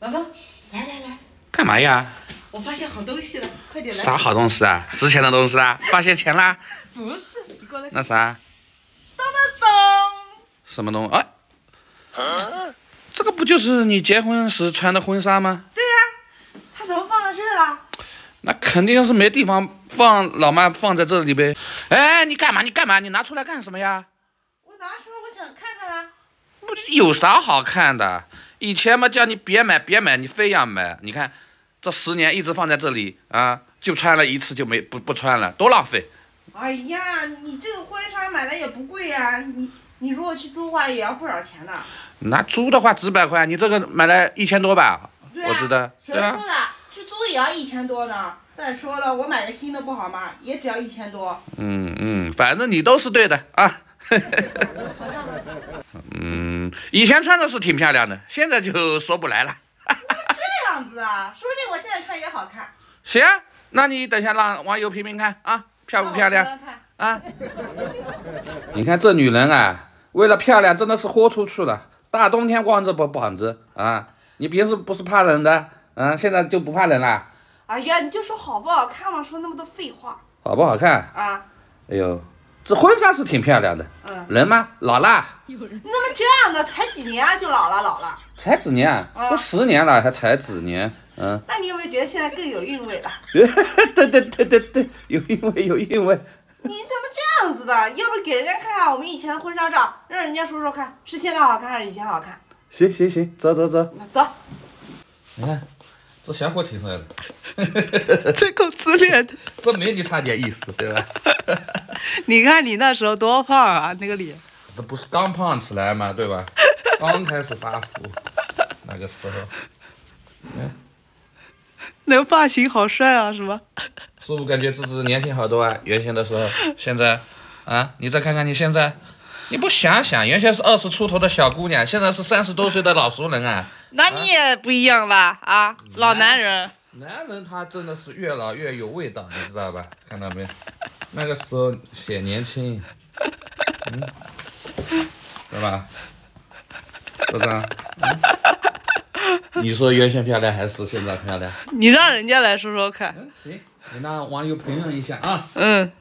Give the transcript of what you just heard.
老公，来来来，干嘛呀？我发现好东西了，快点来。啥好东西啊？值钱的东西啊？发现钱啦？不是，你过来。那啥？当当当！什么东西？哎，这个不就是你结婚时穿的婚纱吗？对呀，他怎么放到这儿了？那肯定是没地方放，老妈放在这里呗。哎，你干嘛？你干嘛？你拿出来干什么呀？我拿出来，我想看看啊。不有啥好看的？以前嘛叫你别买别买，你非要买。你看，这十年一直放在这里啊，就穿了一次就没不不穿了，多浪费。哎呀，你这个婚纱买的也不贵呀，你你如果去租的话也要不少钱呢。那租的话几百块，你这个买了一千多吧？对啊。我知道。谁说的？去租也要一千多呢。再说了，我买个新的不好吗？也只要一千多。嗯嗯，反正你都是对的啊。嗯，以前穿的是挺漂亮的，现在就说不来了。这样子啊，说不定我现在穿也好看。行，那你等下让网友评评看啊，漂不漂亮？啊。你看这女人啊，为了漂亮真的是豁出去了。大冬天光着膀子啊，你平时不是怕冷的，嗯，现在就不怕冷了。哎呀，你就说好不好看嘛，说那么多废话。好不好看？啊。哎呦，这婚纱是挺漂亮的。嗯。人吗？老了。有人。那么这样的才几年啊，就老了老了。才几年？都十年了，还才几年？嗯。那你有没有觉得现在更有韵味了？对对对对对，有韵味有韵味。你怎么这样子的？要不给人家看看我们以前的婚纱照，让人家说说看，是现在好看还是以前好看？行行行，走走走。走。你看，这小伙挺帅的。这够自恋的，这没你差点意思，对吧？你看你那时候多胖啊，那个脸。这不是刚胖起来吗？对吧？刚开始发福，那个时候，嗯，那个发型好帅啊，是吧？是不是感觉自己年轻好多啊？原先的时候，现在，啊，你再看看你现在，你不想想，原先是二十出头的小姑娘，现在是三十多岁的老熟人啊。那你也不一样了啊，老男人。男人他真的是越老越有味道，你知道吧？看到没？那个时候显年轻，嗯，对吧？是不是？嗯。你说原先漂亮还是现在漂亮？你让人家来说说看。行，你让网友评论一下啊。嗯。